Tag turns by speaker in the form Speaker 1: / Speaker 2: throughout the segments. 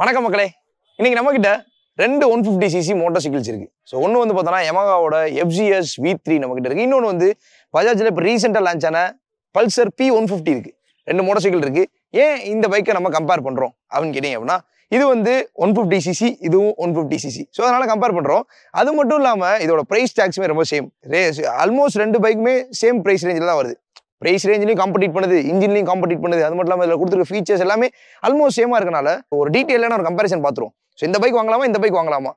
Speaker 1: வணக்கம் மக்களே. இன்னைக்கு நம்ம கிட்ட ரெண்டு one fifty CC motorcycles இருக்கு. ஸோ ஒன்று வந்து பார்த்தோன்னா எமகாவோட எஃப்ஜிஎஸ் வி த்ரீ நம்ம கிட்ட இருக்கு. இன்னொன்று வந்து பஜாஜில் இப்போ ரீசெண்டாக லான்ச் ஆன பல்சர் பி ஒன் ஃபிஃப்டி இருக்கு. ரெண்டு மோட்டார் சைக்கிள் இருக்கு. ஏன் இந்த பைக்கை நம்ம கம்பேர் பண்ணுறோம் அப்படின்னு கேட்டீங்க அப்படின்னா இது வந்து ஒன் ஃபிஃப்டி சிசி இதுவும் ஒன் ஃபிஃப்டி சிசி ஸோ அதனால கம்பேர் பண்ணுறோம் அது மட்டும் இல்லாமல் இதோட ப்ரைஸ் டேக்ஸுமே ரொம்ப சேம் ஆல்மோஸ்ட் ரெண்டு பைக்குமே சேம் ப்ரைஸ் ரேஞ்சில் தான் வருது. ப்ரைஸ் ரேஞ்சிலையும் காம்படிட் பண்ணுது இன்ஜின்லையும் காம்படிட் பண்ணுது. அது மட்டும் இல்லாமல் இதில் கொடுத்துருக்க ஃபீச்சர்ஸ் எல்லாமே ஆல்மோஸ்ட் சேமாக இருக்கனால ஒரு டீட்டெயிலான ஒரு கம்பேரிசன் பார்த்துருவோம். ஸோ இந்த பைக் வாங்கலாமா இந்த பைக் வாங்கலாமா?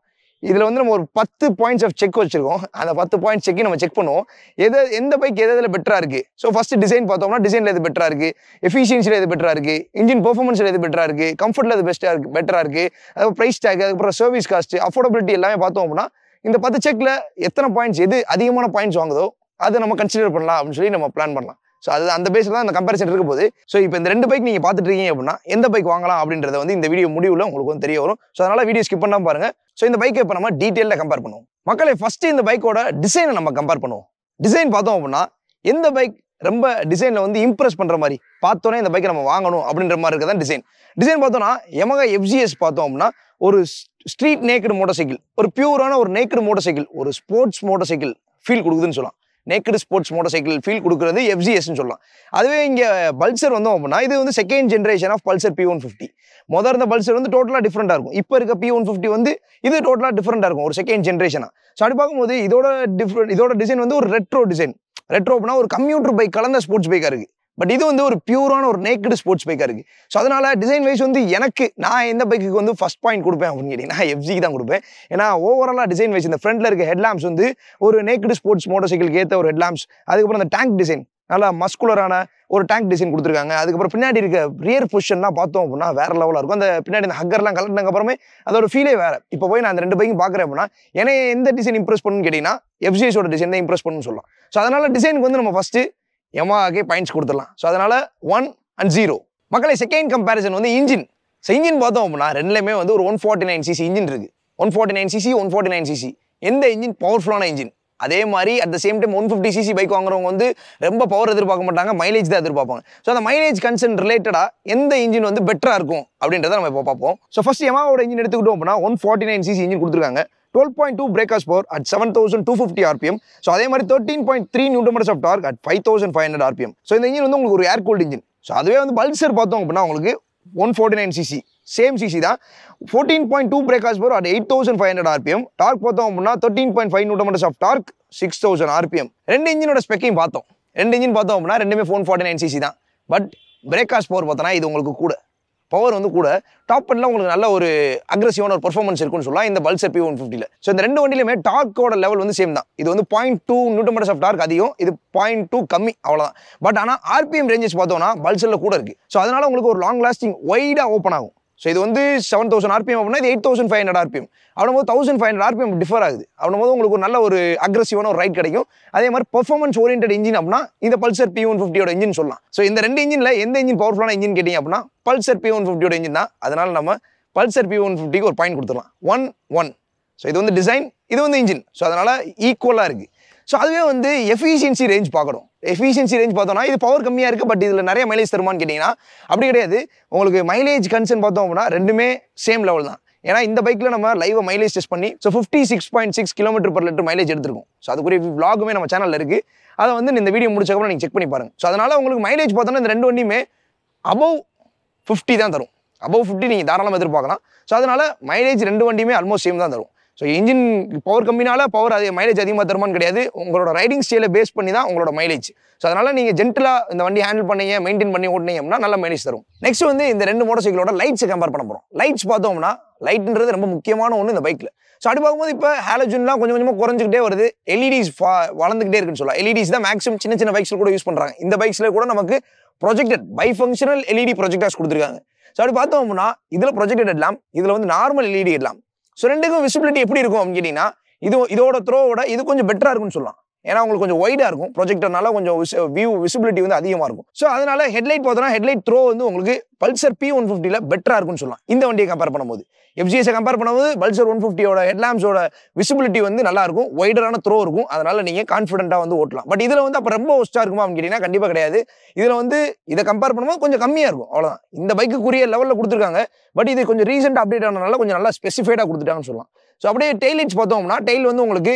Speaker 1: இதில் வந்து நம்ம ஒரு பத்து பாயிண்ட்ஸ் ஆஃப் செக் வச்சிருக்கோம். அந்த பத்து பாயிண்ட்ஸ் செக்கி நம்ம செக் பண்ணுவோம். எது எந்த பைக் எது எதில் பெட்டராக இருக்குது ஸோ ஃபஸ்ட்டு டிசைன் பார்த்தோம்னா டிசைனில் எது பெட்டராக இருக்குது எஃபிஷியன்சியில் எது பெட்டராக இருக்குது இன்ஜின் பெர்ஃபார்மன்ஸில் எது பெட்டராக இருக்குது கம்ஃபர்ட்டில் எது பெஸ்ட்டாக இருக்குது பெட்டராக இருக்குது அதுக்கு ப்ரைஸ் டேக் அதுக்கப்புறம் சர்வீஸ் காஸ்ட் அஃபோர்டபிலிட்டி எல்லாமே பார்த்தோம் அப்படின்னா இந்த பத்து செக்கில் எத்தனை பாயிண்ட்ஸ் எது அதிகமான பாயிண்ட்ஸ் வாங்குதோ அதை நம்ம கன்சிடர் பண்ணலாம் அப்படின்னு சொல்லி நம்ம பிளான் பண்ணலாம். ஸோ அது அந்த பேஸில் தான் அந்த கம்பேரிசன் இருக்க போது ஸோ இப்போ இந்த ரெண்டு பைக் நீங்கள் பார்த்துட்டு இருக்கீங்க அப்படின்னா எந்த பைக் வாங்கலாம் அப்படின்றத வந்து இந்த வீடியோ முடிவில் உங்களுக்கு வந்து தெரிய வரும். ஸோ அதனால் வீடியோ ஸ்கிப் பண்ணாமல் பாருங்கள் ஸோ இந்த பைக்கை இப்போ நம்ம டீட்டெயிலில் கம்பேர் பண்ணுவோம். மக்களே ஃபஸ்ட்டு இந்த பைக்கோட டிசைனை நம்ம கம்பேர் பண்ணுவோம். டிசைன் பார்த்தோம் அப்படின்னா எந்த பைக் ரொம்ப டிசைனில் வந்து இம்ப்ரெஸ் பண்ணுற மாதிரி பார்த்தோன்னே இந்த பைக்கை நம்ம வாங்கணும் அப்படின்ற மாதிரி இருக்க தான் டிசைன் டிசைன் பார்த்தோன்னா எமகா எஃப்ஜிஎஸ் பார்த்தோம் அப்படின்னா ஒரு ஸ்ட்ரீட் நேக்கடு மோட்டர் சைக்கிள் ஒரு பியூரான ஒரு நேக்கடு மோட்டர் சைக்கிள் ஒரு ஸ்போர்ட்ஸ் மோட்டர் சைக்கிள் ஃபீல் கொடுக்குதுன்னு சொல்லலாம். Naked sports motorcycle feel கொடுக்குறது எஃப்ஜிஎஸ்ன்னு சொல்லலாம். அதுவே இங்கே பல்சர் வந்தோம் அப்படின்னா இது வந்து second generation of Pulsar P one fifty முதல் இருந்த பல்சர் வந்து டோட்டலாக டிஃப்ரெண்டாக இருக்கும். இப்போ இருக்க பி ஒன் ஃபிஃப்டி வந்து இது டோட்டலாக டிஃப்ரெண்டாக இருக்கும் ஒரு செகண்ட் ஜென்ரேஷனாக ஸோ அப்படி பார்க்கும்போது இதோட டிஃப்ரெண்ட் இதோட டிசைன் வந்து ஒரு ரெட்ரோ டிசைன் ரெட்ரோ அப்படின்னா ஒரு கம்ப்யூட்டர் பைக் கலந்த ஸ்போர்ட்ஸ் பைக்காக இருக்குது பட் இது வந்து ஒரு பியூரான ஒரு நேக்கடு ஸ்போர்ட்ஸ் பைக்காக இருக்குது ஸோ அதனால் டிசைன் வைஸ் வந்து எனக்கு நான் எந்த பைக்குக்கு வந்து ஃபஸ்ட் பாயிண்ட் கொடுப்பேன் அப்படின்னு கேட்டிங்கன்னா எஃப்ஜிக்கு தான் கொடுப்பேன். ஏன்னா ஓவராலாக டிசைன் வைஸ் இந்த ஃப்ரண்ட்டில் இருக்க ஹெட்லாம்ப்ஸ் வந்து ஒரு நேக்கடு ஸ்போர்ட்ஸ் மோட்டர் சைக்கிளுக்கு ஏற்ற ஒரு ஹெட்லாம்ப்ஸ் அதுக்கப்புறம் அந்த டேங்க் டிசைன் நல்லா மஸ்குலரான ஒரு டேங்க் டிசைன் கொடுத்துருக்காங்க. அதுக்கப்புறம் பின்னாடி இருக்க ரியர் பொசிஷன்லாம் பார்த்தோம் அப்படின்னா வேற லெவலாக இருக்கும். அந்த பின்னாடி இந்த ஹக்கர்லாம் கலட்டினதுக்கு அப்புறமே அதோட ஃபீலே வேற. இப்போ போய் நான் அந்த ரெண்டு பைக்கும் பார்க்குறேன் அப்படின்னா என்னை எந்த டிசைன் இம்ப்ரெஸ் பண்ணுன்னு கேட்டிங்கன்னா எஃப்ஜிஎஸோட டிசைன் தான் இம்ப்ரெஸ் பண்ணுன்னு சொல்லலாம். ஸோ அதனால டிசைனுக்கு வந்து நம்ம ஃபஸ்ட்டு எமாகே பாயிண்ட்ஸ் கொடுத்துடலாம். ஸோ அதனால் ஒன் அண்ட் ஜீரோ மக்களை செகண்ட் கம்பேரிசன் வந்து இன்ஜின் ஸோ இன்ஜின் பார்த்தோம் அப்படின்னா ரெண்டுலேயுமே வந்து ஒரு one forty nine CC engine இருக்குது one forty nine CC one forty nine CC எந்த இன்ஜின் பவர்ஃபுல்லான இன்ஜின் அதே மாதிரி at the same time one fifty CC bike வாங்குறவங்க வந்து ரொம்ப பவர் எதிர்பார்க்க மாட்டாங்க மைலேஜ் தான் எதிர்பார்ப்பாங்க. ஸோ அந்த மைலேஜ் கன்சர்ன் ரிலேட்டடாக எந்த இன்ஜின் வந்து பெட்டராக இருக்கும் அப்படின்றத நம்ம இப்போ பார்ப்போம். ஸோ ஃபஸ்ட் எமாவோட இன்ஜின் எடுத்துக்கிட்டோம் அப்படின்னா one forty nine CC engine கொடுத்துருக்காங்க twelve point two breakers power at seven thousand two fifty RPM so அதே மாதிரி thirteen point three newton metres of torque at five thousand five hundred RPM so இந்த engine வந்து உங்களுக்கு ஒரு ஏர் cooled engine so அதுவே வந்து Pulsar பார்த்தோம் அப்படின்னா உங்களுக்கு one forty nine CC same CC தான். Fourteen point two breakers power at eight thousand five hundred RPM torque பார்த்தோம் அப்படின்னா thirteen point five newton of torque six thousand RPM ரெண்டு இன்ஜினோட ஸ்பெக்கையும் பார்த்தோம். ரெண்டு இன்ஜின் பார்த்தோம் அப்படின்னா ரெண்டுமே ஃபோன் ஃபார்ட்டி நைன் சிசி தான். பட் பிரேக்காஸ் பவர் பார்த்தோன்னா இது உங்களுக்கு கூட. பவர் வந்து கூட. டாப் பண்ணில் உங்களுக்கு நல்ல ஒரு அக்ரஸிவான ஒரு பர்ஃபார்மன்ஸ் இருக்குன்னு சொல்லலாம். இந்த பல்சர் பி ஒன் ஃபிஃப்டியில் ஸோ இந்த ரெண்டு வண்டியிலுமே டார்க்கோட லெவல் வந்து சேம் தான். இது வந்து point two newton metres of torque அதிகம். இது பாயிண்ட் டூ கம்மி அவ்வளோதான் பட் ஆனால் ஆர்பிஎம் ரேஞ்சஸ் பார்த்தோம்னா பல்சரில் கூட இருக்குது ஸோ அதனால் உங்களுக்கு ஒரு லாங் லாஸ்டிங் ஒய்டாக ஓப்பன் ஆகும். ஸோ இது வந்து செவன் தௌசண்ட் ஆர்பிஎம் அப்படின்னா இது eight thousand five hundred RPM போது thousand five hundred RPM differ ஆகுது. போது உங்களுக்கு ஒரு நல்ல ஒரு அக்ரஸிவான ஒரு ரைட் கிடைக்கும். அதே மாதிரி பர்ஃபார்மன்ஸ் ஓரியன்ட் இன்ஜின் அப்படின்னா இந்த பல்சர் பி ஒன் ஃபிஃப்டியோட இன்ஜின் சொல்லலாம். ஸோ இந்த ரெண்டு இன்ஜினில் எந்த இன்ஜின் பவர்ஃபுல்லான இன்ஜின் கேட்டிங்க அப்படின்னா பல்சர் பி ஒன் ஃபிஃப்டியோட இன்ஜின் தான். அதனால் நம்ம பல்சர் பி ஒன் ஃபிஃப்டிக்கு ஒரு பாயிண்ட் கொடுத்துடலாம். ஒன் ஒன் ஸோ இது வந்து டிசைன் இது வந்து இன்ஜின் ஸோ அதனால் ஈக்குவலாக இருக்குது ஸோ அதுவே வந்து எஃபிஷியன்சி ரேஞ்ச் பார்க்கணும். எஃபிஷியன்சி ரேஞ்ச் பார்த்தோம்னா இது பவர் கம்மியாக இருக்குது பட் இதில் நிறைய மைலேஜ் தருமான்னு கேட்டிங்கன்னா அப்படி கிடையாது. உங்களுக்கு மைலேஜ் கன்சர்ன் பார்த்தோம் அப்படின்னா ரெண்டுமே சேம் லெவல் தான். ஏன்னா இந்த பைக்கில் நம்ம லைவ் மைலேஜ் டெஸ்ட் பண்ணி so fifty six point six kilometre per litre mileage எடுத்திருக்கும். So அதுக்குரிய vlogமே நம்ம சேனலில் இருக்குது அதை வந்து இந்த வீடியோ முடிச்சக்கப்புறம் நீங்கள் செக் பண்ணி பாருங்க. ஸோ அதனால் உங்களுக்கு மைலேஜ் பார்த்தோன்னா இந்த ரெண்டு வண்டியுமே அபவ் ஃபிஃப்டி தான் தரும். அபவ் ஃபிஃப்டி நீங்கள் தாராளமாக எதிர்பார்க்கலாம். ஸோ அதனால் மைலேஜ் ரெண்டு வண்டியுமே ஆல்மோஸ்ட் சேம் தான் தரும். ஸோ இன்ஜின் பவர் கம்மினால பவர் அதே மைலேஜ் அதிகமாக தருமான்னு கிடையாது. உங்களோட ரைடிங் ஸ்டைலை பேஸ் பண்ணி தான் உங்களோட மைலேஜ் ஸோ அதனால் நீங்கள் ஜென்டலாக இந்த வண்டி ஹேண்டில் பண்ணீங்க மெயின்டைன் பண்ணி ஓட்டினீங்க அப்படின்னா நல்ல மைலேஜ் தரும். நெக்ஸ்ட் வந்து இந்த ரெண்டு மோட்டர் சைக்கிளோட லைட்ஸை கம்பேர் பண்ண போகிறோம் லைட்ஸ் பார்த்தோம்னா லைட்ன்றது ரொம்ப முக்கியமான ஒன்று இந்த பைக்கில் ஸோ அப்படி பார்க்கும்போது இப்போ ஹாலஜன்லாம் கொஞ்சம் கொஞ்சமாக குறைஞ்சிக்கிட்டே வருது. எல்இடிஸ் வளர்ந்துக்கிட்டே இருக்குன்னு சொல்லலாம். எல்இடிஸ் தான் மேக்ஸிமம் சின்ன சின்ன பைக்ஸில் கூட யூஸ் பண்ணுறாங்க இந்த பைக்ஸில் கூட நமக்கு projected bi functional LED projectors கொடுத்துருக்காங்க. ஸோ அப்படி பார்த்தோம்னா இதில் ப்ரொஜெக்டட் எல்லாம் இதில் வந்து நார்மல் எல்இடி எல்லாம் ஸோ ரெண்டுக்கும் விசிபிலிட்டி எப்படி இருக்கும் அப்படின்னு கேட்டிங்கன்னா இது இதோட த்ரோவோட இது கொஞ்சம் பெட்டராக இருக்கும்னு சொல்லலாம். ஏன்னா உங்களுக்கு கொஞ்சம் ஒய்டாக இருக்கும். ப்ரொஜெக்டர்னால கொஞ்சம் வியூ விசிபிலிட்டி வந்து அதிகமாக இருக்கும். ஸோ அதனால ஹெட்லைட் பார்த்தோன்னா ஹெட்லைட் த்ரோ வந்து உங்களுக்கு பல்சர் பி ஒன் ஃபிஃப்டியில் பெட்டராக இருக்கும்னு சொல்லலாம். இந்த வண்டியை கம்பேர் பண்ணும்போது. எஃப்ஜிஎஸை கம்பேர் பண்ணும்போது பல்சர் ஒன் ஃபிஃப்டியோட ஹெட்லாம்ஸோட விசிபிலிட்டி வந்து நல்லா இருக்கும். ஒய்டரான த்ரோ இருக்கும். அதனால நீங்கள் கான்ஃபிடென்ட்டாக வந்து ஓட்டலாம். பட் இதில் வந்து அப்போ ரொம்ப ஒஸ்ட்டாக இருக்குமா அப்படின்னு கேட்டிங்கன்னா கண்டிப்பாக கிடையாது. இதில் வந்து இதை கம்பேர் பண்ணும்போது கொஞ்சம் கம்மியாக இருக்கும். அவ்வளோதான் இந்த பைக்குக்குரிய லெவலில் கொடுத்துருக்காங்க. பட் இது கொஞ்சம் ரீசெண்ட் அப்டேட் ஆனதுனால கொஞ்சம் நல்லா ஸ்பெசிஃபைடாக கொடுத்துட்டாங்கன்னு சொல்லலாம். ஸோ அப்படியே டெய்ல் பார்த்தோம்னா டெய்ல் வந்து உங்களுக்கு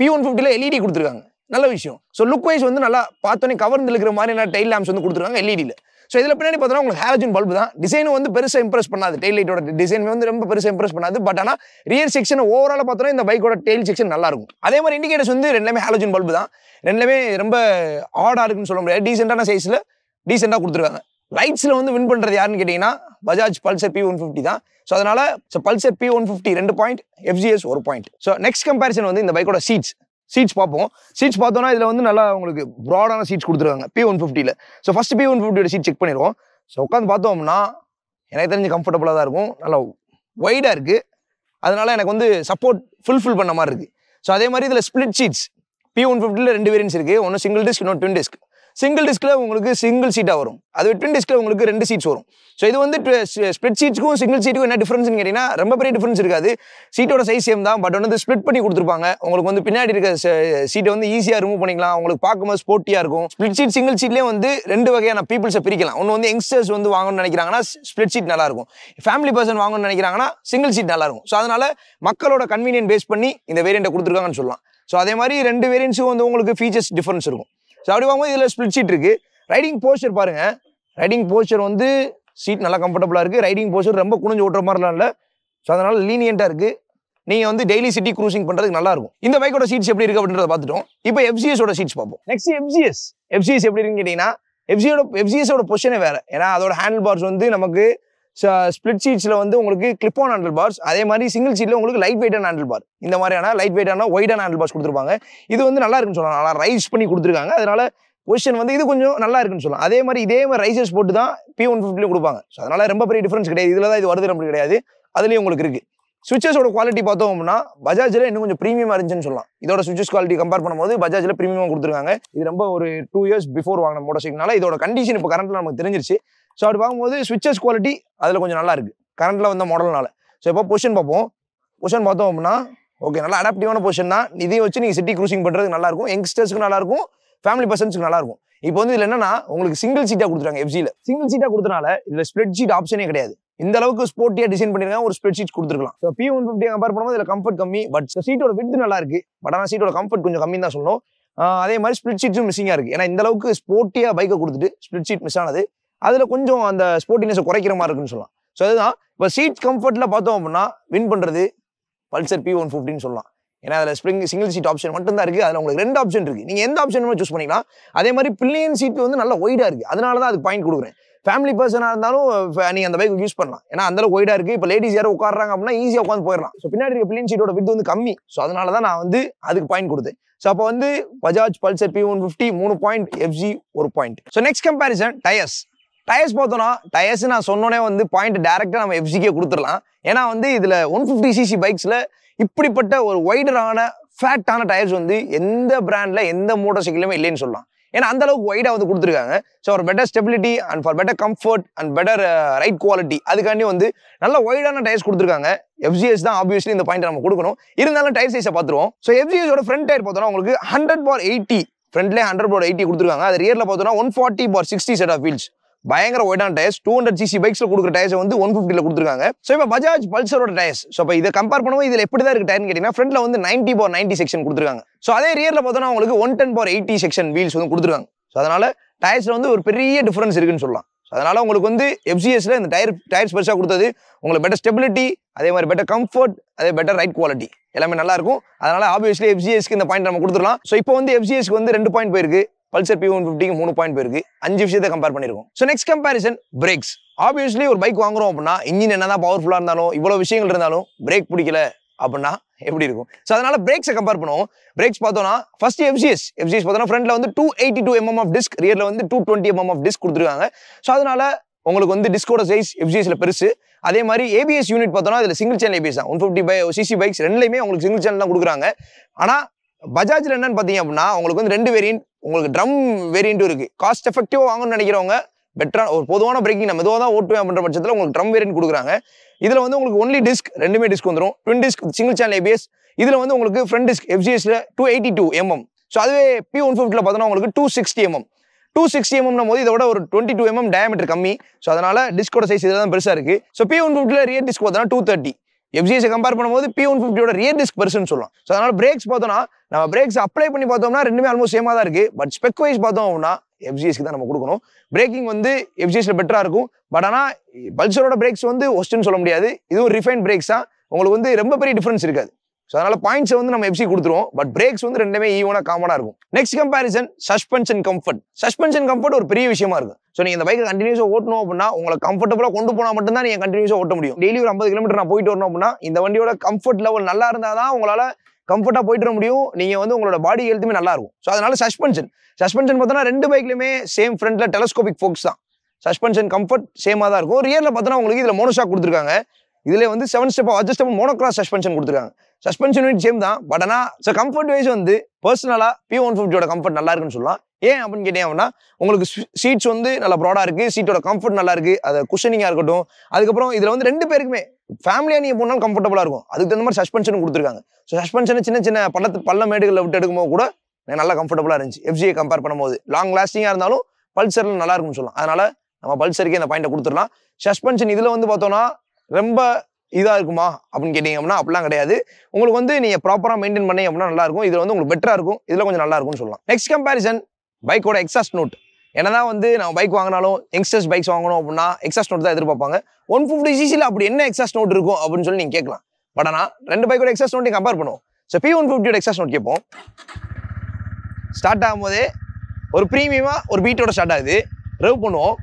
Speaker 1: பி ஒன் ஃபிஃப்டியில் எல்இடி கொடுத்துருக்காங்க. நல்ல விஷயம். ஸோ லுக் வைஸ் வந்து நல்லா பார்த்தோன்னே கவர்ந்து இருக்கிற மாதிரி டெயில் லேம்ப்ஸ் வந்து கொடுத்துருக்காங்க எல்இடியில் ஸோ இதில் பின்னாடி பார்த்தோன்னா உங்களுக்கு ஹேலஜன் பல்பு தான். டிசைனும் வந்து பெருசாக இம்ப்ரெஸ் பண்ணாது. டெயில் லைட்டோட டிசைன் வந்து ரொம்ப பெருசாக இம்ப்ரெஸ் பண்ணாது. பட் ஆனால் ரியர் செக்ஷன் ஓவரால் பார்த்தோன்னா இந்த பைக்கோட டெயில் செக்ஷன் நல்லா இருக்கும். அதே மாதிரி இண்டிகேட்டர்ஸ் வந்து ரெண்டுமே ஹேலஜன் பல்பு தான். ரெண்டுமே ரொம்ப ஆடாக இருக்குன்னு சொல்ல முடியாது. டீசெண்டான சைஸில் டீசெண்டாக கொடுத்துருக்காங்க. லைட்ஸில் வந்து வின் பண்ணுறது யாருன்னு கேட்டிங்கன்னா Bajaj Pulsar P one fifty தான். ஸோ அதனால so Pulsar P one fifty ரெண்டு பாயிண்ட் எஃப்ஜிஎஸ் ஒரு பாயிண்ட் ஸோ நெக்ஸ்ட் கம்பேரிசன் வந்து இந்த பைக்கோட சீட்ஸ் சீட்ஸ் பார்ப்போம். சீட்ஸ் பார்த்தோன்னா இதில் வந்து நல்லா உங்களுக்கு ப்ராடான சீட்ஸ் கொடுத்துருக்காங்க பி ஒன் ஃபிஃப்டியில் ஸோ ஃபஸ்ட் பி ஒன் ஃபிஃப்டியோட சீட் செக் பண்ணிடுவோம். ஸோ உட்காந்து பார்த்தோம்னா எனக்கு தெரிஞ்சு கம்ஃபர்டபுளாக தான் இருக்கும். நல்லா ஒய்டாக இருக்குது அதனால் எனக்கு வந்து சப்போர்ட் ஃபுல்ஃபில் பண்ண மாதிரி இருக்குது ஸோ அதே மாதிரி இதில் ஸ்பிளிட் சீட்ஸ் பி ஒன் ஃபிஃப்டியில் ரெண்டு வேரியன்ஸ் இருக்குது ஒன்று சிங்கிள் டிஸ்க் இன்னொன்று ட்வின் டிஸ்க் சிங்கிள் டிஸ்கில் உங்களுக்கு சிங்கிள் சீட்டாக வரும். அது ட்வின் டிஸ்கில் உங்களுக்கு ரெண்டு சீட்ஸ் வரும். ஸோ இது வந்து ஸ்ப்ளிட் சீட்ஸ்க்கும் சிங்கிள் சீட்டுக்கும் என்ன டிஃப்ரென்ஸ்னு கேட்டிங்கன்னா ரொம்ப பெரிய டிஃப்ரென்ஸ் இருக்காது. சீட்டோட சைஸ் சேம் தான் பட் வந்து ஸ்ப்ளிட் பண்ணி கொடுத்துருப்பாங்க. உங்களுக்கு வந்து பின்னாடி இருக்க சீட்டை வந்து ஈஸியாக ரிமூவ் பண்ணிக்கலாம். உங்களுக்கு பார்க்கும்போது ஸ்போர்ட்டியாக இருக்கும். ஸ்ப்ளிட் சீட் சிங்கிள் சீட்லேயே வந்து ரெண்டு வகையான பீப்புள்ஸை பிரிக்கலாம். ஒன்று வந்து யங்ஸ்டர்ஸ் வந்து வாங்கணும்னு நினைக்கிறாங்கன்னா ஸ்ப்ளிட் சீட் நல்லா இருக்கும். ஃபேமிலி பர்சன் வாங்கணும்னு நினைக்கிறாங்கன்னா சிங்கிள் சீட் நல்லாயிருக்கும் ஸோ அதனால் மக்களோட கன்வீனியன் பேஸ் பண்ணி இந்த வேரியண்ட்டை கொடுத்துருக்காங்கன்னு சொல்லலாம். ஸோ அதே மாதிரி ரெண்டு வேரியன்ஸும் வந்து உங்களுக்கு ஃபீச்சர்ஸ் டிஃப்ரென்ஸ் இருக்கும். ஸோ அப்படி வாங்கும்போது இதில் ஸ்பிளிட் சீட் இருக்குது ரைடிங் போஸ்டர் பாருங்கள் ரைடிங் போஸ்டர் வந்து சீட் நல்லா கம்ஃபர்டபுளாக இருக்குது ரைடிங் போஸ்டர் ரொம்ப குனிஞ்சு ஓட்டுற மாதிரிலாம் இல்லை. ஸோ அதனால் லீனியண்ட்டாக இருக்குது நீங்கள் வந்து டெய்லி சிட்டி க்ரூசிங் பண்ணுறதுக்கு நல்லா இருக்கும். இந்த பைக்கோட சீட்ஸ் எப்படி இருக்குது அப்படின்றத பார்த்துட்டோம். இப்போ எஃப்சிஎஸோட சீட்ஸ் பார்ப்போம். நெக்ஸ்ட் எஃப்சிஎஸ் எஃப்சிஎஸ் எப்படி இருக்குன்னு கேட்டிங்கன்னா எஃப்சியோட எஃப்சிஎஸோட பொசிஷனே வேறு. ஏன்னா அதோட ஹேண்டில் பார்ஸ் வந்து நமக்கு ஸ்பிளிட் சீட்ஸில் வந்து உங்களுக்கு கிளிப் ஆன் ஹேண்டில் பார்ஸ் அதே மாதிரி சிங்கிள் சீட்டில் உங்களுக்கு லைட் வெயிட்டான ஹேண்டில் பார் இந்த மாதிரியான லைட் வெயிட்டான ஒய்டான ஹேண்டில் பார்ஸ் கொடுத்துருப்பாங்க. இது வந்து நல்லா இருக்குன்னு சொல்லலாம். நல்லா ரைஸ் பண்ணி கொடுத்துருக்காங்க. அதனால பொசிஷன் வந்து இது கொஞ்சம் நல்லா இருக்குன்னு சொல்லலாம். அதே மாதிரி இதே மாதிரி ரைசர்ஸ் போட்டு தான் பி ஒன் ஃபிஃப்டிலையும் கொடுப்பாங்க. ஸோ அதனால ரொம்ப பெரிய டிஃபரன்ஸ் கிடையாது. இதில் தான் இது வருது நம்மளுக்கு கிடையாது. அதுலேயும் உங்களுக்கு இருக்குது சுவிச்சஸோட குவாலிட்டி பார்த்தோம் அப்படின்னா பஜாஜில் இன்னும் கொஞ்சம் ப்ரீமியமாக இருந்துச்சுன்னு சொல்லலாம். இதோட சுவிச்சஸ் குவாலிட்டி கம்பேர் பண்ணும்போது பஜாஜில் ப்ரீமியமாக கொடுத்துருக்காங்க. இது ரொம்ப ஒரு டூ இயர்ஸ் பிஃபோர் வாங்கின மோட்டர் சைக்கிள்னால இதோட கண்டிஷன் இப்போ கரண்ட்டில் நமக்கு தெரிஞ்சிருச்சு. ஸோ அப்படி பார்க்கும்போது ஸ்விட்சஸ் குவாலிட்டி அதில் கொஞ்சம் நல்லா இருக்குது கரண்ட்டில் வந்த மாடல்னால ஸோ இப்போ பொசிஷன் பார்ப்போம். பொசிஷன் பார்த்தோம் அப்படின்னா ஓகே நல்லா அடாப்டிவான பொசிஷன் தான். இதையும் வச்சு நீங்கள் சிட்டி க்ரூசிங் பண்ணுறதுக்கு நல்லா இருக்கும். யங்ஸ்டர்ஸ்க்கு நல்லா இருக்கும். ஃபேமிலி பர்சன்ஸ்க்கு நல்லா இருக்கும். இப்போ வந்து இதில் என்னன்னா உங்களுக்கு சிங்கிள் சீட்டாக கொடுத்துருக்காங்க எஃப்சியில் சிங்கிள் சீட்டாக கொடுத்தனால இதில் ஸ்ப்ரெட் சீட் ஆப்ஷனே கிடையாது. இந்த அளவுக்கு ஸ்போர்ட்டியாக டிசைன் பண்ணிருக்காங்க. ஒரு ஸ்ப்ரெட் சீட் கொடுத்துருக்கலாம் so P one fifty compare பண்ணும்போது இதில் கம்ஃபர்ட் கம்மி. பட் சீட்டோட விட் நல்லா இருக்கு. பட் ஆனால் சீட்டோட கம்ஃபர்ட் கொஞ்சம் கம்மி தான் சொல்லணும். அதே மாதிரி ஸ்ப்ளிட் ஷீட்ஸும் மிஸ்ஸிங்காக இருக்குது ஏன்னா இந்த அளவுக்கு ஸ்போர்ட்டியாக பைக்கை கொடுத்துட்டு ஸ்ப்ளிட் ஷீட் மிஸ் ஆனது அதில் கொஞ்சம் அந்த ஸ்போர்ட்டினஸை குறைக்கிற மாதிரி இருக்குன்னு சொல்லலாம். ஸோ அதுதான். இப்போ சீட் கம்ஃபர்ட்டில் பார்த்தோம் அப்படின்னா வின் பண்ணுறது பல்சர் பி ஒன் ஃபிஃப்டின்னு சொல்லலாம். ஏன்னா அதில் ஸ்ப்ரிங் சிங்கிள் சீட் ஆப்ஷன் மட்டும்தான் இருக்குது அதில் உங்களுக்கு ரெண்டு ஆப்ஷன் இருக்குது நீங்கள் எந்த ஆப்ஷன் சூஸ் பண்ணிக்கலாம். அதே மாதிரி பில்லியன் சீட் வந்து நல்லா ஒய்டாக இருக்குது அதனால தான் அதுக்கு பாயிண்ட் கொடுக்குறேன். ஃபேமிலி பர்சனாக இருந்தாலும் நீங்கள் அந்த பைக் யூஸ் பண்ணலாம். ஏன்னா அந்த அளவுக்கு ஒய்டாக இருக்குது இப்போ லேடிஸ் யாரும் உட்காடுறாங்க அப்படின்னா ஈஸியாக உட்காந்து போயிடலாம். ஸோ பின்னாடி இருக்க பில்லியன் சீட்டோட வித் வந்து கம்மி. ஸோ அதனால தான் நான் வந்து அதுக்கு பாயிண்ட் கொடுத்தேன். ஸோ அப்போ வந்து Bajaj Pulsar P one fifty மூணு பாயிண்ட் எஃப்ஜி ஒரு point so next comparison tyres tyres பார்த்தோன்னா டயர்ஸ் நான் சொன்னோன்னே வந்து பாயிண்ட் டேரெக்டாக நம்ம எஃப்ஜிக்கே கொடுத்துடலாம். ஏன்னா வந்து இதில் ஒன் ஃபிஃப்டி சிசி பைக்ஸில் இப்படிப்பட்ட ஒரு ஒய்டரான ஃபேட்டான டயர்ஸ் வந்து எந்த பிராண்டில் எந்த மோட்டர் சைக்கிளுமே இல்லைன்னு சொல்லலாம். ஏன்னா அந்த அளவுக்கு ஒய்டாக வந்து கொடுத்துருக்காங்க. ஸோ ஒரு better stability and for better comfort and better ride quality அதுக்காண்டி வந்து நல்ல ஒய்டான டயர்ஸ் கொடுத்துருக்காங்க. எஃப்ஜிஎஸ் தான் ஆப்வியஸ்லி இந்த பாயிண்ட் நம்ம கொடுக்கணும். இருந்தாலும் டயர் சைஸை பார்த்துருவோம். ஸோ எஃப்ஜிஎஸோட ஃப்ரண்ட் டயர் பார்த்தோன்னா உங்களுக்கு ஹண்ட்ரட் பார் எயிட்டி ஃப்ரண்ட்லேயே ஹண்ட்ரட் பார் எயிட்டி கொடுத்துருக்காங்க. அது ரியரில் பார்த்தோன்னா one forty by sixty set of wheels பயங்கர ஒய்டான டயர்ஸ் டூ ஹண்ட்ரட் சிசி பைக்ஸ்ல கொடுக்குற டயர்ஸ் வந்து ஒன் ஃபிஃப்டியில் கொடுத்துருக்காங்க. ஸோ இப்போ பஜாஜ் பல்சரோட டயர்ஸ் ஸோ இப்போ இதை கம்பேர் பண்ணுவோம் இதில் எப்படி தான் இருக்கு டயர்னு கேட்டீங்கன்னா ஃப்ரண்ட்ல வந்து நைன்டி பார் நைன்ட்டி செக்ஷன் கொடுத்துருக்காங்க. ஸோ அதே ரியர்ல பார்த்தோன்னா உங்களுக்கு one ten by eighty section wheels வந்து கொடுத்துருக்காங்க. ஸோ அதனால டயர்ஸ்ல வந்து ஒரு பெரிய டிஃபரன்ஸ் இருக்குன்னு சொல்லலாம். ஸோ அதனால உங்களுக்கு வந்து எஃப்சிஎஸ்ல இந்த டயர் டயர்ஸ் பெருசாக கொடுத்தது உங்களுக்கு பெட்டர் ஸ்டெபிலிட்டி அதே மாதிரி பெட்டர் கம்ஃபர்ட் அதே பெட்டர் ரைட் குவாலிட்டி எல்லாமே நல்லா இருக்கும். அதனால ஆப்வியஸ்லி எஃப்சிஎஸ்க்கு இந்த பாயிண்ட் நம்ம கொடுத்துடலாம். ஸோ இப்போ வந்து எஃப்சிஎஸ்க்கு வந்து ரெண்டு பாயிண்ட் போயிருக்கு. பல்சர் பி ஒன் ஃபிஃப்டிக்கு மூணு பாயிண்ட் போயிருக்கு. அஞ்சு விஷயத்தை கம்பேர் பண்ணிருக்கோம். So next comparison brakes obviously ஒரு பைக் வாங்குறோம் அப்படின்னா இன்ஜின் என்ன தான் பவர்ஃபுல்லாக இருந்தாலும் இவ்வளோ விஷயங்கள் இருந்தாலும் பிரேக் பிடிக்கல அப்படின்னா எப்படி இருக்கும்? ஸோ அதனால பிரேக்ஸை கம்பேர் பண்ணுவோம். பிரேக்ஸ் பார்த்தோம்னா ஃபர்ஸ்ட் எஃப்சிஎஸ் எஃப்சிஎஸ் பார்த்தோம்னா ஃப்ரண்ட்ல வந்து two eighty two MM of disc ரியரில் வந்து two twenty MM of disc கொடுத்துருக்காங்க. ஸோ அதனால உங்களுக்கு வந்து டிஸ்கோட சைஸ் எஃப்சிஎஸ்ல பெருசு. அதே மாதிரி ஏபிஎஸ் யூனிட் பார்த்தோம்னா இதில் சிங்கிள் சேனல் ஏபிஎஸ் தான். One fifty by CC bikes ரெண்டுலையுமே உங்களுக்கு சிங்கிள் சேனல் தான் கொடுக்குறாங்க. ஆனால் பஜாஜில் என்னன்னு பார்த்தீங்க அப்படின்னா உங்களுக்கு வந்து ரெண்டு வேரியன்ட் உங்களுக்கு ட்ரம் வேரியண்ட்டும் இருக்குது காஸ்ட் எஃபெக்டிவாக வாங்கணும்னு நினைக்கிறவங்க பெட்டரான ஒரு பொதுவான பிரேக்கிங் நம்ம மெதுவாக தான் ஓட்டுவேன் அப்படின்ற பட்சத்தில் உங்களுக்கு ட்ரம் வேரியன்ட் கொடுக்குறாங்க. இதில் வந்து உங்களுக்கு ஒன்லி டிஸ்க் ரெண்டுமே டிஸ்க் வந்துடும் twin disc single channel ABS இதில் வந்து உங்களுக்கு ஃப்ரண்ட் டிஸ்க் எஃப்சிஎஸ்ல two eighty two MM so அதுவே பி ஒன் ஃபிஃப்டியில் பார்த்தோன்னா உங்களுக்கு two sixty MM two sixty எம்எம்னும் போது இதோட ஒரு டுவெண்ட்டி டூ எம்எம் டயமீட்டர் கம்மி. ஸோ அதனால் டிஸ்கோட சைஸ் இதில் தான் பெருசாக இருக்குது ஸோ பி ஒன் ஃபிஃப்டியில் ரியர் டிஸ்க் பார்த்தோன்னா டூ தேர்ட்டி எஃப்சிஎஸ் கம்பேர் பண்ணும்போது பி ஒன் ஃபிஃப்டியோட ரியர் டிஸ்க் பெருசுன்னு சொல்லலாம் ஸோ அதனால பிரேக்ஸ் பார்த்தோம்னா நம்ம பிரேக்ஸ் அப்ளை பண்ணி பார்த்தோம்னா ரெண்டுமே ஆல்மோஸ்ட் சேமாக தான் இருக்குது பட் ஸ்பெக் வைஸ் பார்த்தோம் அப்படின்னா எஃப்ஜிஎஸ்க்கு தான் நம்ம கொடுக்கணும். பிரேக்கிங் வந்து எஃப்ஜிஎஸ்ல பெட்டராக இருக்கும். பட் ஆனால் பல்சரோட பிரேக்ஸ் வந்து ஒஸ்ட்டுன்னு சொல்ல முடியாது. இதுவும் ரிஃபைன் பிரேக்ஸ் தான். உங்களுக்கு வந்து ரொம்ப பெரிய டிஃப்ரென்ஸ் இருக்காது. ஸோ அதனால பாயிண்ட்ஸை வந்து நம்ம எஃப்சி கொடுத்துருவோம். பட் பிரேக்ஸ் வந்து ரெண்டுமே ஈவனாக காமனாக இருக்கும். Next comparison suspension comfort suspension comfort ஒரு பெரிய விஷயமா இருக்கும் ஸோ நீங்கள் இந்த பைக்கை கண்டினியூஸாக ஓட்டணும் அப்படின்னா உங்களை கம்ஃபர்டபுளாக கொண்டு போனால் மட்டும்தான் நீங்கள் கண்டினியூஸாக ஓட்ட முடியும். டெய்லி ஒரு ஐம்பது கிலோமீட்டர் நான் போயிட்டு வரணும் அப்படின்னா இந்த வண்டியோட கம்ஃபர்ட் லெவல் நல்லா இருந்தால் தான் உங்களால் கம்ஃபர்ட்டாக போயிட்டு வர முடியும். நீங்கள் வந்து உங்களோட பாடி ஹெல்த்துமே நல்லா இருக்கும். ஸோ அதனால சஸ்பென்ஷன் சஸ்பென்ஷன் பார்த்தோன்னா ரெண்டு பைக்லையுமே சேம் ஃப்ரண்ட்டில் டெலஸ்கோபிக் ஃபோக்ஸ் தான். சஸ்பென்ஷன் கம்ஃபர்ட் சேமாக தான் இருக்கும். ரியரில் பார்த்தோன்னா உங்களுக்கு இதில் மோனோஷாக் கொடுத்துருக்காங்க. இதில் வந்து seven step adjustable monocross suspension கொடுத்துருக்காங்க. சஸ்பென்ஷன் யூனிட் சேம் தான் பட் ஆனால் ஸோ கம்ஃபர்ட் வைஸ் வந்து பர்சனலாக பி ஒன் ஃபிஃப்டியோட கம்ஃபர்ட் நல்லா இருக்குன்னு சொல்லலாம். ஏன் அப்படின்னு கேட்டீங்க அப்படின்னா உங்களுக்கு சீட்ஸ் வந்து நல்லா ப்ராடாக இருக்குது சீட்டோட கம்ஃபர்ட் நல்லா இருக்குது அது குஷனிங்காக இருக்கட்டும். அதுக்கப்புறம் இதில் வந்து ரெண்டு பேருக்குமே ஃபேமிலியாக நீங்கள் போனாலும் கம்ஃபர்டபுளாக இருக்கும். அதுக்கு தகுந்த மாதிரி சஸ்பென்ஷன் கொடுத்துருக்காங்க. ஸோ சஸ்பென்ஷனை சின்ன சின்ன பள்ளத்து பள்ள மேடுகளில் விட்டு எடுக்கும்போது கூட நல்லா கம்ஃபர்டபுளாக இருந்துச்சு. எஃப்ஜியை கம்பேர் பண்ணும்போது லாங் லாஸ்டிங்காக இருந்தாலும் பல்சரில் நல்லா இருக்கும்னு சொல்லலாம். அதனால் நம்ம பல்சருக்கே இந்த பாயிண்ட்டை கொடுத்துடலாம். சஸ்பென்ஷன் இதில் வந்து பார்த்தோன்னா ரொம்ப இதாக இருக்குமா அப்படின்னு கேட்டிங்க அப்படின்னா அப்படிலாம் கிடையாது. உங்களுக்கு வந்து நீங்கள் ப்ராப்பராக மெயின்டைன் பண்ணி அப்படின்னா நல்லா இருக்கும். இதில் வந்து உங்களுக்கு பெட்டராக இருக்கும். இதில் கொஞ்சம் நல்லா இருக்கும்னு சொல்லலாம். நெக்ஸ்ட் கம்பேரிசன் பைக்கோட எக்ஸாஸ்ட் நோட் என்னதான் வந்து நம்ம பைக் வாங்கினாலும் யங்ஸ்டர்ஸ் பைக்ஸ் வாங்கணும் அப்படின்னா எக்ஸாஸ்ட் நோட் தான் எதிர்பார்ப்பாங்க. ஒன் ஃபிஃப்டி சிசியில் அப்படி என்ன எக்ஸாஸ்ட் நோட் இருக்கும் அப்படின்னு சொல்லி நீங்கள் கேட்கலாம். பட் ஆனால் ரெண்டு பைக்கோட எக்ஸாஸ்ட் நோட்டையும் கம்பேர் பண்ணுவோம். ஸோ பி ஒன் ஃபிஃப்டியோட எக்ஸாஸ்ட் நோட் கேட்போம். ஸ்டார்ட் ஆகும்போதே ஒரு ப்ரீமியமாக ஒரு பீட்டோட ஸ்டார்ட் ஆகுது. ரவ் பண்ணுவோம்.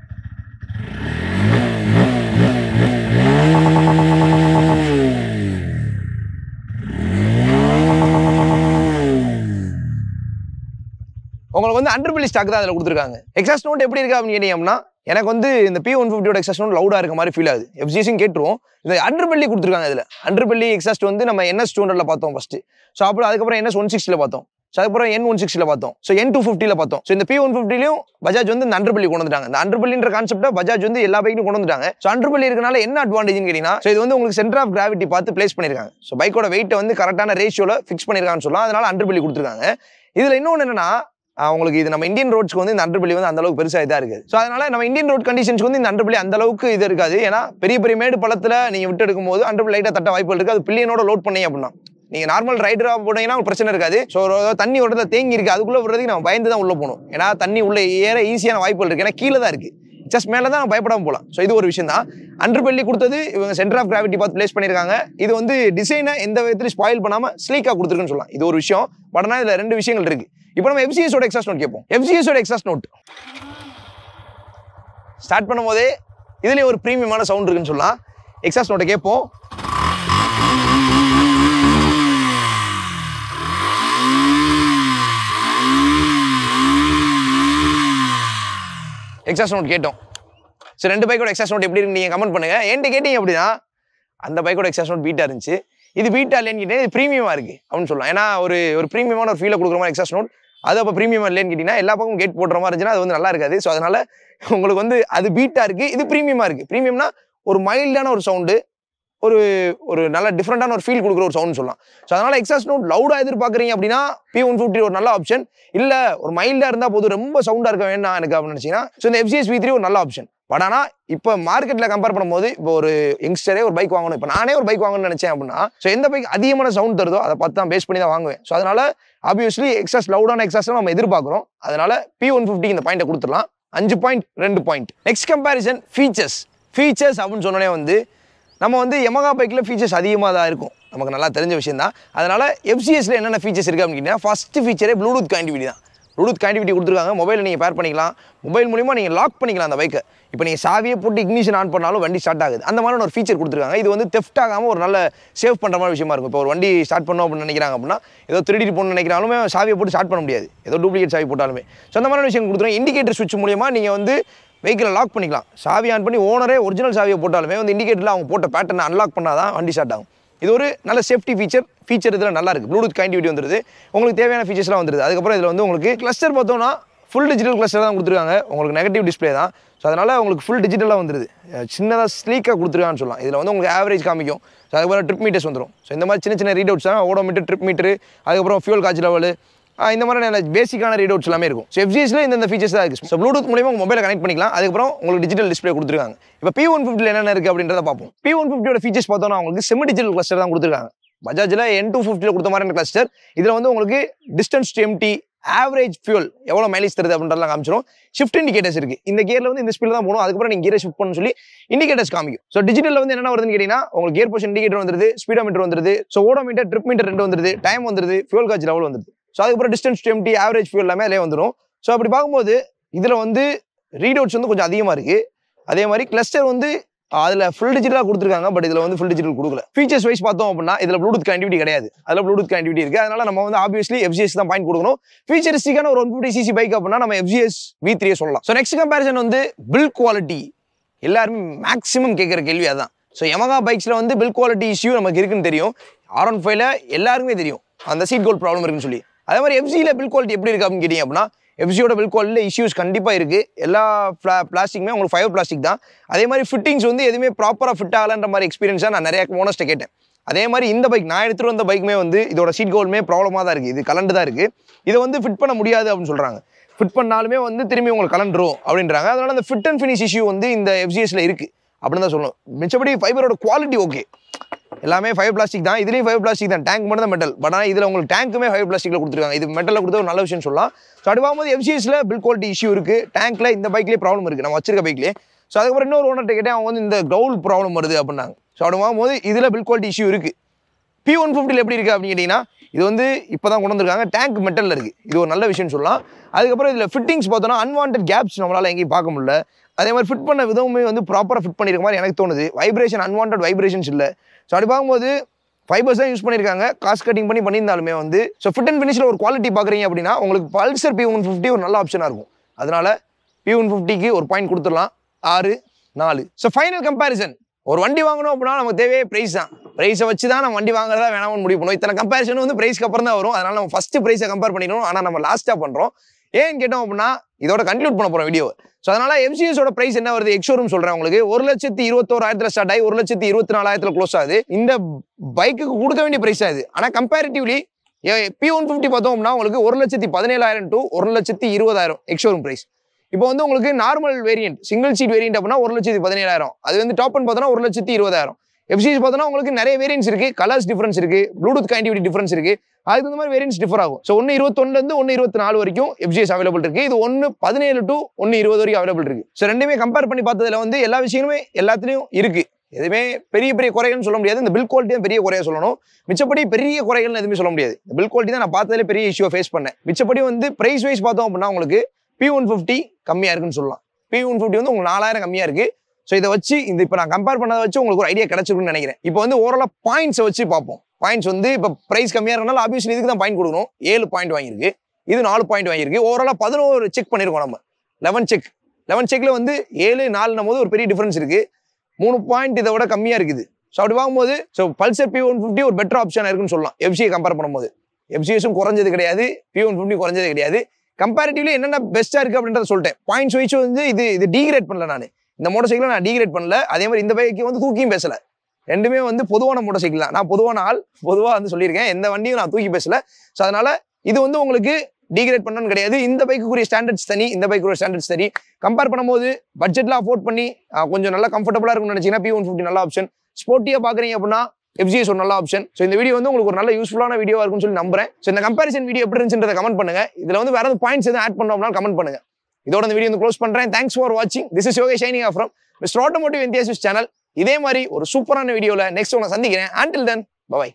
Speaker 1: உங்களுக்கு வந்து அண்டர்பில்லி ஸ்டாக் தான் அதில் கொடுத்துருக்காங்க. எக்ஸாஸ் நோட் எப்படி இருக்கா அப்படின்னு கேட்டீங்கன்னா எனக்கு வந்து இந்த பி ஒன் ஃபிஃப்டியோட எக்ஸாஸ் நோட் லவுடாக இருக்க மாதிரி ஃபீல் ஆகுது. எஃப்ஜிஸும் கேட்டுருவோம். இந்த அண்டர்பெல்லி கொடுத்துருக்காங்க இதில். அண்டர் பெல்லி எக்ஸாஸ்ட் வந்து நம்ம என்எஸ் டூ ஹண்ட்ரட்ல பார்த்தோம் ஃபஸ்ட்டு ஸோ அப்புறம் அதுக்கப்புறம் என்எஸ் ஒன் சிக்ஸ்டியில் பார்த்தோம். ஸோ அதுக்கப்புறம் என் ஒன் சிக்ஸ்டியில் பார்த்தோம். ஸோ என் டூ ஃபிஃப்டியில் பார்த்தோம். ஸோ இந்த பி ஒன் ஃபிஃப்டிலையும் பஜாஜ் வந்து இந்த அண்டர்பள்ளி கொண்டு வந்துட்டாங்க. இந்த அண்டர்பள்ளின்ற பெல்லின்ற பஜாஜ் வந்து எல்லா பைக்கும் கொண்டு வந்துட்டாங்க. ஸோ அண்டர்பள்ளி இருக்கனால என்ன அட்வான்டேஜ்னு கேட்டிங்கன்னா ஸோ இது வந்து உங்களுக்கு சென்டர் ஆஃப் கிராவிட்டி பார்த்து பிளேஸ் பண்ணியிருக்காங்க ஸோ பைக்கோட வெயிட்டை வந்து கரெக்டான ரேஷியோவில் ஃபிக்ஸ் பண்ணியிருக்காங்கன்னு சொல்லலாம். அதனால அண்டர்பள்ளி கொடுத்துருக்காங்க. இதில் இன்னொன்று என்னன்னா அவங்களுக்கு உங்களுக்கு இது நம்ம இந்தியன் ரோட்ஸ்க்கு வந்து இந்த அண்டர்பள்ளி வந்து அந்த அளவுக்கு பெருசாக இதாக இருக்குது ஸோ அதனால நம்ம இந்தியன் ரோட் கண்டிஷன்ஸ்க்கு வந்து இந்த அண்டர்பள்ளி அந்த அளவுக்கு இது இருக்காது. ஏன்னா பெரிய பெரிய மேடு பழத்தில் நீங்கள் விட்டு எடுக்கும்போது அண்டர்பள்ளி லைட்டாக தட்ட வாய்ப்புகள் இருக்குது அது பில்லியனோட லோட் பண்ணி அப்படின்னா. நீங்கள் நார்மல் ரைடராக போனீங்கன்னா ஒரு பிரச்சனை இருக்காது. ஸோ தண்ணி ஒரு தேங்கி இருக்கு அதுக்குள்ளே விடுறதுக்கு நம்ம பயந்து தான் உள்ளே போகணும். ஏன்னா தண்ணி உள்ளே ஏற ஈஸியான வாய்ப்புகள் இருக்குது ஏன்னா கீழே தான் இருக்குது ஜஸ்ட் மேலே தான் நம்ம போகலாம். ஸோ இது ஒரு விஷயம் தான். அண்டர்பெல்லி கொடுத்தது இவங்க சென்டர் ஆஃப் கிராவிட்டி பார்த்து பிளேஸ் பண்ணியிருக்காங்க. இது வந்து டிசைனை எந்த விதத்திலும் ஸ்பாயில் பண்ணாமல் ஸ்லீக்காக கொடுத்துருக்குன்னு சொல்லலாம். இது ஒரு விஷயம். பட் ஆனால் இதில் ரெண்டு விஷயங்கள் இருக்குது இப்போ நம்ம எஃப்சிஎஸோட எக்ஸாஸ் நோட் கேட்போம். எஃப்சிஎஸோட எக்ஸாஸ் நோட் ஸ்டார்ட் பண்ணும்போதே இதுலேயும் ஒரு ப்ரீமியமான சவுண்ட் இருக்குன்னு சொல்லலாம். எக்ஸாஸ் நோட்டை கேட்போம். எக்ஸாஸ் நோட் கேட்டோம். சரி ரெண்டு பைக்கோட எக்ஸாஸ் நோட் எப்படி இருக்கு நீங்கள் கமெண்ட் பண்ணுங்க. என்கிட்ட கேட்டீங்க அப்படின்னா அந்த பைக்கோட எக்ஸாஸ் நோட் பீட்டாக இருந்துச்சு. இது பீட்டா இல்லைன்னு கேட்டீங்க இது ப்ரீமியமாக இருக்குது அப்படின்னு சொல்லலாம். ஏன்னா ஒரு ஒரு ப்ரீமியமான ஒரு ஃபீலை கொடுக்குற மாதிரி எக்ஸாஸ் நோட் அது அப்போ ப்ரீமியம் இல்லைன்னு கேட்டிங்கன்னா எல்லா பக்கமும் கேட் போடுற மாதிரி இருந்துச்சுன்னா அது வந்து நல்லா இருக்காது. ஸோ அதனால் உங்களுக்கு வந்து அது பீட்டாக இருக்குது இது ப்ரீமியமாக இருக்குது ப்ரீமியம்னா ஒரு மைல்டான ஒரு சவுண்டு ஒரு ஒரு நல்ல டிஃப்ரெண்டான ஒரு ஃபீல் கொடுக்குற ஒரு சவுண்ட் சொல்லலாம். ஸோ அதனால் எக்ஸாஸ் நோட் லவுடாக எதிர்பார்க்குறீங்க அப்படின்னா பி ஒன் ஃபிஃப்டி ஒரு நல்ல ஆப்ஷன் இல்லை ஒரு மைல்டாக இருந்தால் போதும் ரொம்ப சவுண்டாக இருக்க வேண்டாம் எனக்கு அப்படின்னு நினச்சிங்கன்னா ஸோ இந்த எஃப்சிஎஸ் வி த்ரீ ஒரு நல்ல ஆப்ஷன் பட் ஆனால் இப்போ மார்க்கெட்டில் கம்பேர் பண்ணும்போது இப்போ ஒரு யங்ஸ்டரே ஒரு பைக் வாங்கணும். இப்போ நானே ஒரு பைக் வாங்கணும்னு நினச்சேன் அப்படின்னா ஸோ எந்த பைக் அதிகமான சவுண்ட் தருதோ அதை பார்த்து தான் பேஸ் பண்ணி தான் வாங்குவேன். ஸோ அதனால் ஆப்வியஸ்லி எக்ஸாஸ் லவுடான எக்ஸாஸ் நம்ம எதிர்பார்க்குறோம். அதனால் பி ஒன் ஃபிஃப்டி இந்த பாயிண்ட்டை கொடுத்துடலாம். அஞ்சு பாயிண்ட் ரெண்டு point next comparison features features அப்படின்னு சொன்னோடனே வந்து நம்ம வந்து எமகா பைக்கில் ஃபீச்சர்ஸ் அதிகமாக தான் இருக்கும். நமக்கு நல்லா தெரிஞ்ச விஷயம் தான் அதனால் எஃப்சிஎஸ்ல என்னென்ன ஃபீச்சர்ஸ் இருக்குது அப்படின்னு ஃபஸ்ட்டு ஃபீச்சரே ப்ளூடூத் கனெக்டிவிட்டி தான். ப்ளூடூத் கனெக்டிவிட்டி கொடுத்துருக்காங்க. மொபைலில் நீங்கள் பேர் பண்ணிக்கலாம். மொபைல் மூலிமா நீங்கள் லாக் பண்ணிக்கலாம் அந்த பைக்கை இப்போ நீங்கள் சாவியை போட்டு இக்னிஷன் ஆன் பண்ணாலும் வண்டி ஸ்டார்ட் ஆகுது. அந்த மாதிரி ஒரு ஃபீச்சர் கொடுத்துருக்காங்க. இது வந்து தெஃப்ட் ஆகாமல் ஒரு நல்ல சேவ் பண்ணுற மாதிரி விஷயமா இருக்கும். இப்போ ஒரு வண்டி ஸ்டார்ட் பண்ணோம் அப்படின்னு நினைக்கிறாங்க அப்படின்னா ஏதோ திருடிட்டு போகணும்னு நினைக்கிறாலுமே சாவியை போட்டு ஸ்டார்ட் பண்ண முடியாது. ஏதோ டூப்ளிகேட் சாவி போட்டாலுமே. ஸோ அந்த மாதிரி விஷயம் கொடுத்துருவோம் இண்டிகேட்டர் சுவிட்ச் மூலியமாக நீங்கள் வந்து வெஹிக்கிளை லாக் பண்ணிக்கலாம். சாவி ஆன் பண்ணி ஓனரே ஒரிஜினல் சாவியை போட்டாலுமே வந்து இண்டிகேட்டரில் அவங்க போட்ட பேட்டர்னை அன்லாக் பண்ணால் தான் வண்டி ஸ்டார்ட் ஆகும். இது ஒரு நல்ல சேஃப்டி ஃபீச்சர் ஃபீச்சர் இதில் நல்லா இருக்குது ப்ளூடூத் கனெக்டிவிட்டி வந்துருது. உங்களுக்கு தேவையான ஃபீச்சர்ஸ்லாம் வந்துருது. அதுக்கப்புறம் இதில் வந்து உங்களுக்கு கிளஸ்டர் பார்த்தோம்னா ஃபுல் டிஜிட்டல் கிளஸ்டர் தான் கொடுத்துருக்காங்க. உங்களுக்கு நெகட்டிவ் டிஸ்ப்ளே தான். ஸோ அதனால் உங்களுக்கு ஃபுல் டிஜிட்டலாக வந்துருது. சின்னதாக ஸ்லீக்காக கொடுத்துருக்கான்னு சொல்லலாம். இதில் வந்து உங்களுக்கு ஆவரேஜ் காமிக்கும். ஸோ அதுக்கப்புறம் ட்ரிப் மீட்டர்ஸ் வந்துடும் ஸோ இந்த மாதிரி சின்ன சின்ன ரீட் அவுட்ஸ் தான் ஓடோமீட்டர் ட்ரிப் மீட்டர் அதுக்கப்புறம் ஃபியூல் காட்சி லெவலு இந்த மாதிரி பேசிக்கான ரீட் அவுட்ஸ் எல்லாமே இருக்கும். ஸோ எஃப்ஜிஎஸ்ல இந்த ஃபீச்சர்ஸ் தான் இருக்குது ஸோ ப்ளூடூத் மூலியமாக உங்கள் மொபைலை கனெக்ட் பண்ணிக்கலாம். அதுக்கப்புறம் உங்களுக்கு டிஜிட்டல் டிஸ்பிளே கொடுத்துருக்காங்க. இப்போ பி ஒன் ஃபிஃப்டியில் என்னென்ன இருக்குது அப்படின்றத பார்ப்போம். பி ஒன் ஃபிஃப்டியோட ஃபீச்சர்ஸ் பார்த்தோம்னா உங்களுக்கு செமி டிஜிட்டல் கிளஸ்டர் தான் கொடுத்துருக்காங்க. பஜாஜில் என் டூ ஃபிஃப்டியில் கொடுத்த மாதிரியான கிளஸ்டர் இதில் வந்து உங்களுக்கு distance to empty average fuel எவ்வளோ மைலேஜ் தருது அப்படின்றலாம் காமிச்சிடும் ஷிஃப்ட் இண்டிகேட்டர்ஸ் இருக்கு. இந்த கியரில் வந்து இந்த ஸ்பீடில் தான் போகணும். அதுக்கப்புறம் நீங்கள் கியரை ஷிஃப்ட் பண்ணு சொல்லி இண்டிகேட்டர்ஸ் காமிக்கும். ஸோ டிஜிட்டலில் வந்து என்ன வருதுன்னு கேட்டீங்கன்னா உங்களுக்கு கியர் போஷன் இண்டிகேட்டர் வந்துருது ஸ்பீடோமீட்டர் வந்துருது. ஸோ ஓடோமீட்டர் ட்ரிப் மீட்டர் ரெண்டு வந்துருது டைம் வந்துருது ஃபியூல் காஜ் லெவல் வந்துருது. ஸோ அதுக்கப்புறம் distance to empty average fuel எல்லாமே அதிலே வந்துடும் ஸோ அப்படி பார்க்கும்போது இதில் வந்து ரீட் அவுட்ஸ் வந்து கொஞ்சம் அதிகமாக இருக்குது அதே மாதிரி கிளஸ்டர் வந்து அதில் ஃபுல் டிஜிட்டலாக கொடுத்துருக்காங்க பட் இதில் வந்து ஃபுல் டிஜிட்டல் கொடுக்கல. ஃபீச்சர்ஸ் வைஸ் பார்த்தோம் அப்படின்னா இதில் ப்ளூடூத் கனெக்டிவிட்டி கிடையாது. அதில் ப்ளூடூத் கனெக்டிவிட்டி இருக்குது அதனால நம்ம வந்து ஆப்வியஸ்லி எஃப்ஜிஎஸ் தான் பாயிண்ட் கொடுக்கணும். ஃபீச்சரிஸ்டிக்கான ஒரு ஒன் ஃபிஃப்டி சிசி பைக் அப்படின்னா நம்ம எஃப்ஜிஎஸ் வி த்ரீ சொல்லலாம். ஸோ நெக்ஸ்ட் கம்பேரிசன் வந்து பில் குவாலிட்டி எல்லாருமே மேக்ஸிமம் கேட்குற கேள்வி அதுதான் ஸோ யமகா பைக்ஸில் வந்து பில் குவாலிட்டி இஷ்யூ நமக்கு இருக்குன்னு தெரியும். ஆர் ஒன் ஃபைவ்ல எல்லாருக்குமே தெரியும். அந்த சீட் கோல்ட் ப்ராப்ளம் இருக்குன்னு சொல்லி. அதே மாதிரி எஃப்ஜியில் பில் குவாலிட்டி எப்படி இருக்கு அப்படின்னு கேட்டிங்க அப்படின்னா எஃப்ஜியோட பில் குவாலிட்டியில் இஷ்யூஸ் கண்டிப்பாக இருக்குது எல்லா பிளா பிளாஸ்டிக்குமே உங்களுக்கு ஃபைவ் பிளாஸ்டிக் தான். அதே மாதிரி ஃபிட்டிங்ஸ் வந்து எதுவுமே ப்ராப்பராக ஃபிட் ஆகலன்ற மாதிரி எக்ஸ்பீரியன்ஸாக நான் நிறைய ஓனஸ்ட்டை கேட்டேன். அதே மாதிரி இந்த பைக் நான் எடுத்துகிட்டு வந்த பைக்குமே வந்து இதோட சீட் கோல்டுமே ப்ராப்ளமாக தான் இருக்குது இது கலண்டு தான் இருக்குது இதை வந்து ஃபிட் பண்ண முடியாது அப்படின்னு சொல்கிறாங்க ஃபிட் பண்ணாலுமே வந்து திரும்பி உங்களுக்கு கலண்டுரும் அப்படின்றாங்க. அதனால் அந்த ஃபிட் அண்ட் ஃபினிஷ் இஷ்யூ வந்து இந்த எஃப்சிஎஸில் இருக்குது அப்படின்னு தான் சொல்லணும். மிச்சபடி ஃபைபரோட குவாலிட்டி ஓகே எல்லாமே ஃபைவ் பிளாஸ்டிக் தான். இதுலேயும் ஃபைவ் பிளாஸ்டிக் தான். டேங்க் மட்டும் தான் மெட்டல் பட் ஆனால் இதில் உங்களுக்கு டேங்க்குமே ஃபைவ் பிளாஸ்டிக்கில் கொடுத்துருக்காங்க. இது மெட்டலில் கொடுத்த ஒரு நல்ல விஷயம் சொல்லலாம். ஸோ அது பார்க்கும்போது எஃப்சிஎஸில் பில் குவாலிட்டி இஷ்யூ இருக்குது டேங்க்கில் இந்த பைக்லேயே ப்ராப்ளம் இருக்குது நம்ம வச்சிருக்க பைக்லேயே ஸோ அதுக்கப்புறம் இன்னொரு ஓனர்கிட்ட கேட்டேன் அவங்க வந்து இந்த கிரவுல் ப்ராப்ளம் வருது அப்படின்னாங்க. ஸோ அப்படி பார்க்கும்போது இதில் பில் குவாலிட்டி இஷ்யூ இருக்குது பி ஒன் ஃபிஃப்டியில் எப்படி இருக்குது அப்படின்னு கேட்டிங்கன்னா இது வந்து இப்போ தான் கொண்டு வந்திருக்காங்க. டேங்க் மெட்டலில் இருக்குது இது ஒரு நல்ல விஷயம் சொல்லலாம். அதுக்கப்புறம் இதில் ஃபிட்டிங்ஸ் பார்த்தோன்னா அன்வான்ட் கேப்ஸ் நம்மளால் எங்கேயும் பார்க்க முடியல. அதே மாதிரி ஃபிட் பண்ண விதமுமே வந்து ப்ராப்பராக ஃபிட் பண்ணியிருக்க மாதிரி எனக்கு தோணுது. வைப்ரேஷன் அன்வான்ட் வைப்ரேஷன்ஸ் இல்லை. ஸோ அப்படி பார்க்கும்போது ஃபைபர்ஸ் தான் யூஸ் பண்ணியிருக்காங்க காஸ்ட் கட்டிங் பண்ணி பண்ணியிருந்தாலுமே வந்து ஸோ ஃபிட் அண்ட் ஃபினிஷில் ஒரு குவாலிட்டி பார்க்குறீங்க அப்படின்னா உங்களுக்கு பல்சர் பி ஒன் ஃபிஃப்டி ஒரு நல்ல ஆப்ஷனாக இருக்கும். அதனால் பி ஒன் ஃபிஃப்டிக்கு ஒரு பாயிண்ட் கொடுத்துடலாம். ஆறு நாலு. ஸோ ஃபைனல் கம்பேரிசன் ஒரு வண்டி வாங்கணும் அப்படின்னா நமக்கு தேவையே ப்ரைஸ் தான். ப்ரைஸை வச்சு தான் நம்ம வண்டி வாங்குறதா வேணாம்னு முடிவு பண்ணுவோம். இத்தனை கம்பேரிசன் வந்து ப்ரைஸ்க்கு அப்புறம் தான் வரும். அதனால் நம்ம ஃபஸ்ட்டு ப்ரைஸை கம்பேர் பண்ணிடணும் ஆனால் நம்ம லாஸ்ட்டாக பண்ணுறோம் ஏன்னு கேட்டோம் அப்படின்னா இதோட கன்க்ளூட் பண்ண போகிறோம் வீடியோ ஸோ அதனால் எம்சிஎஸோட ப்ரைஸ் என்ன வருது? எக்ஷோரூம் சொல்கிறேன் உங்களுக்கு. ஒரு லட்சத்தி இருபத்தோராயிரத்தில் ஸ்டார்ட் ஆகி ஒரு லட்சத்தி இருபத்தி நாலாயிரத்தில் க்ளோஸ் ஆகுது. இந்த பைக்குக்கு கொடுக்க வேண்டிய ப்ரைஸ் ஆகுது ஆனால் கம்பேரிட்டிவ்லி பி ஒன் ஃபிஃப்டி பார்த்தோம் அப்படின்னா உங்களுக்கு ஒரு லட்சத்தி பதினேழாயிரம் டு ஒரு லட்சத்தி இருபதாயிரம் எக்ஷோரூம் ப்ரைஸ் இப்போ வந்து உங்களுக்கு normal variant single seat variant அப்படின்னா ஒரு லட்சத்தி பதினேழாயிரம். அது வந்து டாப் அண்ட் பார்த்தோன்னா ஒரு லட்சத்தி இருபதாயிரம். எஃப்சிஎஸ் பார்த்தோன்னா உங்களுக்கு நிறைய வேரியன்ஸ் இருக்கு. கலர்ஸ் டிஃபரன்ஸ் இருக்கு. ப்ளூடூத் கனெக்டிவிட்டி டிஃபரன்ஸ் இருக்கு. அதுக்கு தகுந்த மாதிரி வேரியன்ஸ் டிஃபர் ஆகும். ஸோ ஒன்று இருபத்தொன்னுலேருந்து ஒன்று இருபத்தி நாலு வரைக்கும் எஃப்ஜிஎஸ் அவைலபிள் இருக்கு. இது ஒன்று பதினேழு டு ஒன்று இருபது வரைக்கும் அவைலபிள் இருக்கு. ஸோ ரெண்டுமே கம்பேர் பண்ணி பார்த்ததுல வந்து எல்லா விஷயங்களுமே எல்லாத்துலேயும் இருக்கு. எதுவுமே பெரிய பெரிய குறைகள்னு சொல்ல முடியாது. இந்த பில் குவாலிட்டி தான் பெரிய குறையா சொல்லணும். மிச்சப்படி பெரிய குறைகள்னு எதுவுமே சொல்ல முடியாது. இந்த பில் குவாலிட்டி தான் நான் பார்த்ததே பெரிய இஷ்யூ ஃபேஸ் பண்ணேன். மிச்சப்படி வந்து பிரைஸ் வைஸ் பார்த்தோம் அப்படின்னா உங்களுக்கு பி ஒன் ஃபிஃப்டி கம்மியாக இருக்குன்னு சொல்லலாம். பி ஒன் ஃபிஃப்டி வந்து உங்களுக்கு நாலாயிரம் கம்மியாக இருக்குது ஸோ இதை வச்சு இந்த இப்போ நான் கம்பேர் பண்ணதை வச்சு உங்களுக்கு ஒரு ஐடியா கிடச்சிருக்குன்னு நினைக்கிறேன். இப்போ வந்து ஓரளவு பாயிண்ட்ஸை வச்சு பார்ப்போம். பாயிண்ட்ஸ் வந்து இப்போ ப்ரைஸ் கம்மியாக இருக்கனால ஆப்வியஸ்லி இதுக்கு தான் பாயிண்ட் கொடுக்கணும். ஏழு பாயிண்ட் வாங்கியிருக்கு. இது நாலு பாயிண்ட் வாங்கியிருக்கு. ஓவராலாக பதினோரு செக் பண்ணியிருக்கோம் நம்ம. லெவன் செக் லெவன் செக்கில் வந்து ஏழு நாலுன்னும் போது ஒரு பெரிய டிஃப்ரென்ஸ் இருக்குது மூணு பாயிண்ட் இதை விட கம்மியாக இருக்குது. ஸோ அப்படி வாங்கும்போது so Pulsar P one fifty ஒரு பெட்டர் ஆப்ஷனாக இருக்குன்னு சொல்லலாம். எஃப்சியை கம்பேர் பண்ணும்போது. எஃப்சிஎஸும் குறைஞ்சது கிடையாது. பி ஒன் ஃபிஃப்டி குறைஞ்சது கிடையாது. கம்பேரிட்டிவ்லி என்னென்ன பெஸ்ட்டாக இருக்குது அப்படின்றத சொல்லிட்டேன். பாயிண்ட்ஸ் வைஸ் வந்து இது இது டீக்ரேட் பண்ணல நான். இந்த மோட்டர் சைக்கிளை நான் டீக்ரேட் பண்ணல. அதே மாதிரி இந்த பைக்கு வந்து தூக்கியும் பேசல. ரெண்டுமே வந்து பொதுவான மோட்டர் சைக்கிள் தான். நான் பொதுவான ஆள் பொதுவாக வந்து சொல்லியிருக்கேன். எந்த வண்டியும் நான் தூக்கி பேசல. ஸோ அதனால இது வந்து உங்களுக்கு டீக்ரேட் பண்ணணும்னு கிடையாது. இந்த பைக்குரிய ஸ்டாண்டர்ட்ஸ் தனி இந்த பைக்குரிய ஸ்டாண்டர்ட்ஸ் தனி. கம்பேர் பண்ணும்போது பட்ஜெட்லாம் அஃபோர்ட் பண்ணி கொஞ்சம் நல்லா கம்ஃபர்டபுளாக இருக்கும்னு நினச்சிங்கன்னா பி ஒன் ஃபிஃப்டி நல்ல ஆப்ஷன் ஸ்போர்ட்டியாக பார்க்குறீங்க அப்படின்னா எஃப்ஜிஎஸ் ஒரு நல்ல ஆப்ஷன் ஸோ இந்த வீடியோ வந்து உங்களுக்கு ஒரு நல்ல யூஸ்ஃபுல்லான வீடியோ இருக்கும்னு சொல்லி நம்புறேன். ஸோ இந்த கம்பாரிசன் வீடியோ எப்படி இருந்துச்சுன்றதை கமெண்ட் பண்ணுங்க. இதில் வந்து வேறு பாயிண்ட்ஸ் எதுவும் ஆட் பண்ணோம்னா கமெண்ட் பண்ணுங்க. இதோட இந்த வீடியோ வந்து க்ளோஸ் பண்ணுறேன் தேங்க்ஸ் ஃபார் வாட்சிங் திஸ் இஸ் யோகே ஷைனிங் ஆஃப்ரம் மிஸ்டர் ஆட்டோமோட்டிவ் இந்தியாசிஸ் சேனல் இதே மாதிரி ஒரு சூப்பரான வீடியோவில் நெக்ஸ்ட் உங்களை சந்திக்கிறேன். ஆண்டில் தென் பை